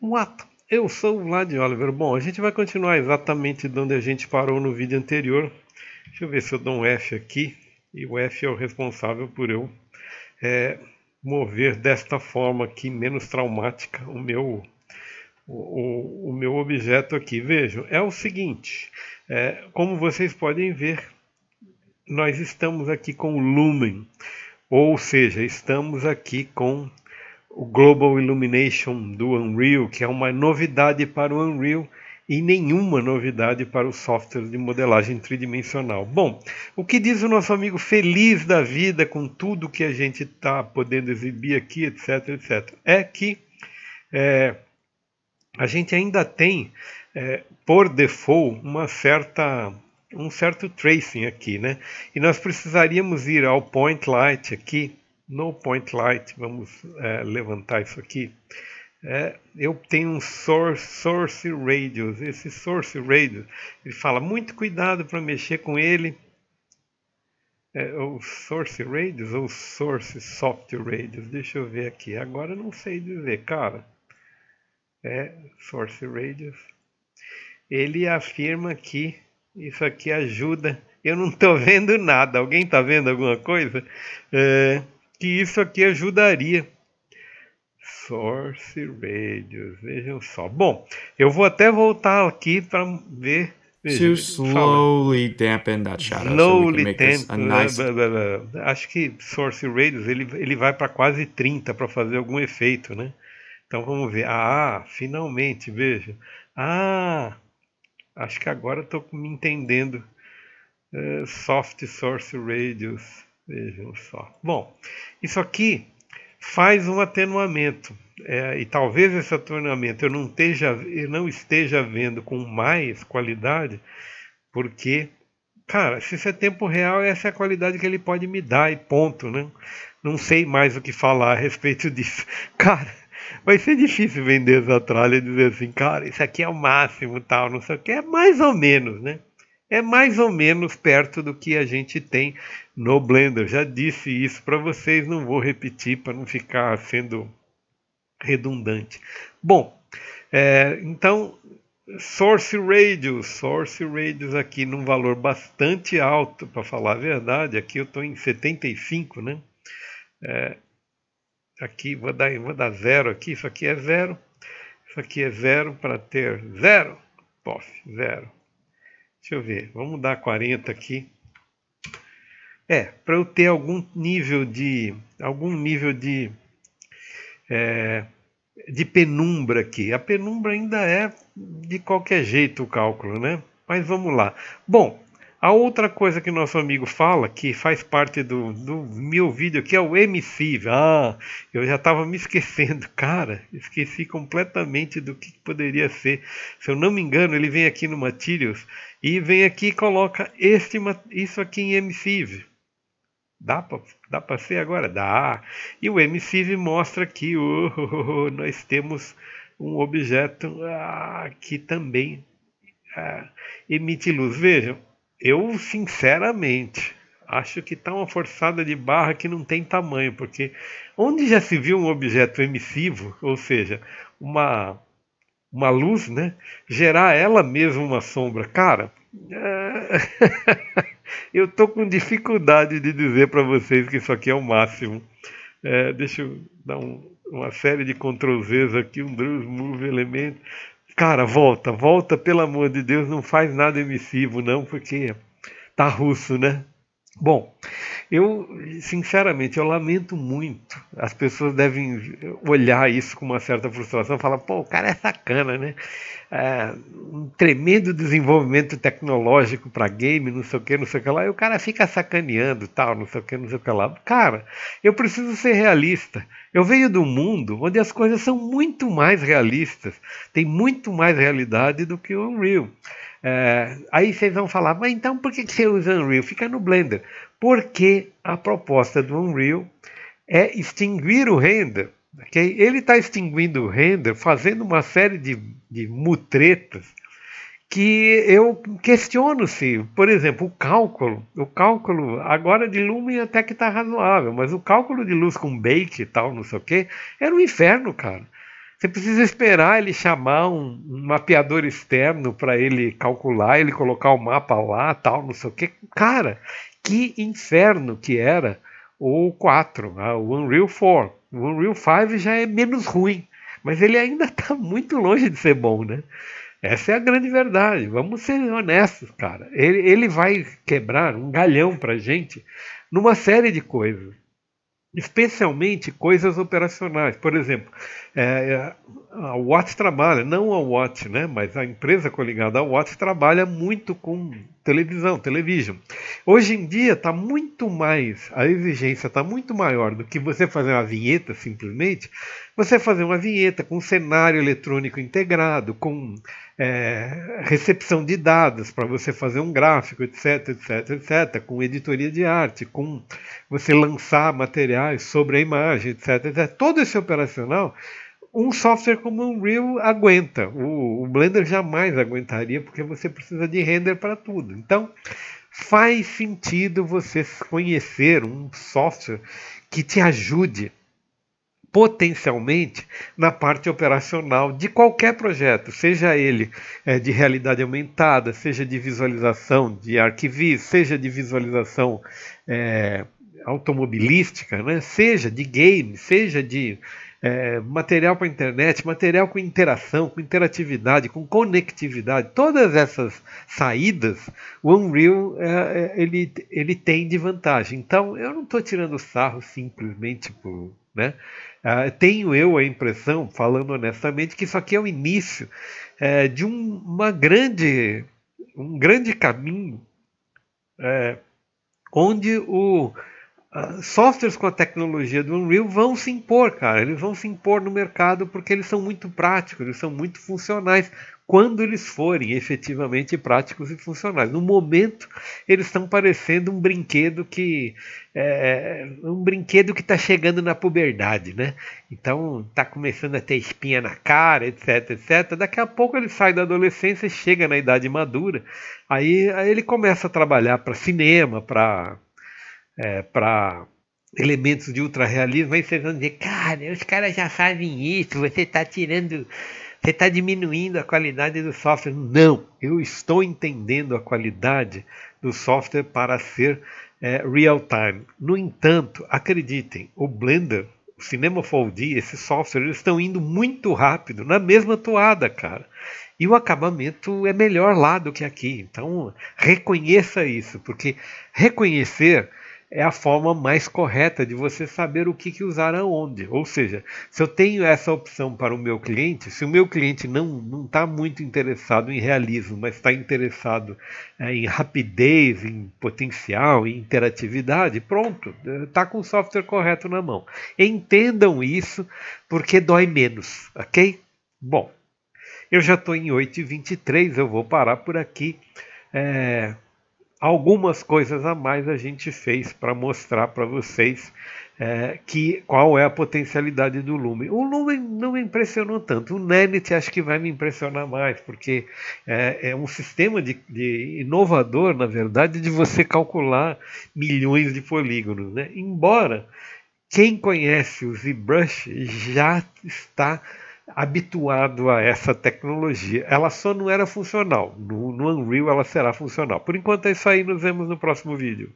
What? Eu sou o Vlad Oliver. Bom, a gente vai continuar exatamente de onde a gente parou no vídeo anterior. Deixa eu ver se eu dou um F aqui. E o F é o responsável por eu é, mover desta forma aqui, menos traumática, o meu, o, o, meu objeto aqui. Vejam, é o seguinte, é, como vocês podem ver, nós estamos aqui com o Lumen, ou seja, estamos aqui com o Global Illumination do Unreal, que é uma novidade para o Unreal e nenhuma novidade para os softwares de modelagem tridimensional. Bom, o que diz o nosso amigo feliz da vida com tudo que a gente está podendo exibir aqui, etc, etc, é que é, a gente ainda tem, é, por default, uma certa um certo tracing aqui, né? E nós precisaríamos ir ao point light aqui no point light, vamos é, levantar isso aqui. É, eu tenho um source, source radius. Esse source radius, ele fala muito cuidado para mexer com ele. É, o source radius ou source soft radius? Deixa eu ver aqui. Agora não sei dizer, cara. É source radius. Ele afirma que isso aqui ajuda. Eu não estou vendo nada. Alguém está vendo alguma coisa? É, que isso aqui ajudaria. Source Radius, vejam só. Bom, eu vou até voltar aqui para ver. to slowly dampen that shadow. Slowly so dampen. Nice... Acho que Source Radius ele, ele vai para quase 30 para fazer algum efeito, né? Então vamos ver. Ah, finalmente, veja. Ah, acho que agora estou me entendendo. Uh, soft Source Radius. Vejam só. Bom, isso aqui faz um atenuamento. É, e talvez esse atenuamento eu não, esteja, eu não esteja vendo com mais qualidade, porque, cara, se isso é tempo real, essa é a qualidade que ele pode me dar, e ponto, né? Não sei mais o que falar a respeito disso. Cara, vai ser difícil vender essa tralha e dizer assim, cara, isso aqui é o máximo, tal, não sei o que. É mais ou menos, né? É mais ou menos perto do que a gente tem no Blender. Já disse isso para vocês, não vou repetir para não ficar sendo redundante. Bom, é, então Source Radius, Source Radius aqui num valor bastante alto, para falar a verdade, aqui eu estou em 75, né? É, aqui vou dar, vou dar zero aqui, isso aqui é zero, isso aqui é zero para ter zero, pof, zero. Deixa eu ver, vamos dar 40 aqui. É, para eu ter algum nível de algum nível de é, de penumbra aqui. A penumbra ainda é de qualquer jeito o cálculo, né? Mas vamos lá. Bom, a outra coisa que nosso amigo fala, que faz parte do, do meu vídeo aqui, é o emissive. Ah, eu já estava me esquecendo, cara, esqueci completamente do que poderia ser. Se eu não me engano, ele vem aqui no Materials e vem aqui e coloca este, isso aqui em emissive. Dá para dá ser agora? Dá. E o emissive mostra que oh, oh, oh, nós temos um objeto ah, que também ah, emite luz. Vejam, eu, sinceramente, acho que está uma forçada de barra que não tem tamanho, porque onde já se viu um objeto emissivo, ou seja, uma, uma luz, né, gerar ela mesma uma sombra? Cara, é... eu estou com dificuldade de dizer para vocês que isso aqui é o máximo. É, deixa eu dar um, uma série de Ctrl Zs aqui, um Drugs Move Element. Cara, volta, volta, pelo amor de Deus, não faz nada emissivo, não, porque tá russo, né? Bom, eu, sinceramente, eu lamento muito. As pessoas devem olhar isso com uma certa frustração, falar, pô, o cara é sacana, né? É, um tremendo desenvolvimento tecnológico para game, não sei o que, não sei o que lá, e o cara fica sacaneando, tal, não sei o que, não sei o que lá. Cara, eu preciso ser realista. Eu venho do mundo onde as coisas são muito mais realistas, tem muito mais realidade do que o Unreal. É, aí vocês vão falar, mas então por que você usa Unreal? Fica no Blender. Porque a proposta do Unreal é extinguir o render. Okay? Ele está extinguindo o render, fazendo uma série de, de mutretas que eu questiono se, por exemplo, o cálculo, o cálculo agora de lumen até que está razoável, mas o cálculo de luz com bake e tal, não sei o que, era um inferno, cara. Você precisa esperar ele chamar um, um mapeador externo para ele calcular, ele colocar o mapa lá, tal, não sei o que. Cara, que inferno que era o 4, ah, o Unreal 4. O Unreal 5 já é menos ruim, mas ele ainda está muito longe de ser bom, né? Essa é a grande verdade. Vamos ser honestos, cara. Ele, ele vai quebrar um galhão para gente numa série de coisas especialmente coisas operacionais. Por exemplo, é, é a Watts trabalha, não a Watts, né, mas a empresa coligada à Watts trabalha muito com televisão, television. Hoje em dia está muito mais, a exigência está muito maior do que você fazer uma vinheta simplesmente, você fazer uma vinheta com cenário eletrônico integrado, com é, recepção de dados para você fazer um gráfico, etc, etc, etc, com editoria de arte, com você lançar materiais sobre a imagem, etc, etc. Todo esse operacional um software como o Unreal aguenta. O, o, Blender jamais aguentaria, porque você precisa de render para tudo. Então, faz sentido você conhecer um software que te ajude potencialmente na parte operacional de qualquer projeto, seja ele é, de realidade aumentada, seja de visualização de arquivis, seja de visualização é, automobilística, né? seja de game, seja de é, material para internet, material com interação, com interatividade, com conectividade, todas essas saídas, o Unreal é, é ele, ele tem de vantagem. Então, eu não estou tirando sarro simplesmente por. Né? Uh, tenho eu a impressão, falando honestamente, que isso aqui é o início é, de um, uma grande, um grande caminho é, onde o, uh, softwares com a tecnologia do Unreal vão se impor, cara. Eles vão se impor no mercado porque eles são muito práticos, eles são muito funcionais. Quando eles forem efetivamente práticos e funcionais. No momento, eles estão parecendo um brinquedo que é, um brinquedo que está chegando na puberdade, né? Então está começando a ter espinha na cara, etc, etc. Daqui a pouco ele sai da adolescência, chega na idade madura, aí, aí ele começa a trabalhar para cinema, para é, para elementos de ultrarrealismo, aí vocês vão dizer, cara, os caras já fazem isso, você está tirando, você está diminuindo a qualidade do software. Não, eu estou entendendo a qualidade do software para ser é, real time. No entanto, acreditem, o Blender, o Cinema 4D, esse software, eles estão indo muito rápido, na mesma toada, cara. E o acabamento é melhor lá do que aqui. Então, reconheça isso, porque reconhecer é a forma mais correta de você saber o que, que usar aonde. Ou seja, se eu tenho essa opção para o meu cliente, se o meu cliente não está muito interessado em realismo, mas está interessado é, em rapidez, em potencial, em interatividade, pronto, está com o software correto na mão. Entendam isso, porque dói menos, ok? Bom, eu já estou em 8h23, eu vou parar por aqui. É, algumas coisas a mais a gente fez para mostrar para vocês é, que qual é a potencialidade do Lumen. O Lumen não me impressionou tanto. O Nenet acho que vai me impressionar mais, porque é, é um sistema de, de, inovador, na verdade, de você calcular milhões de polígonos. Né? Embora quem conhece o ZBrush já está habituado a essa tecnologia. Ela só não era funcional. No, no Unreal ela será funcional. Por enquanto é isso aí, nos vemos no próximo vídeo.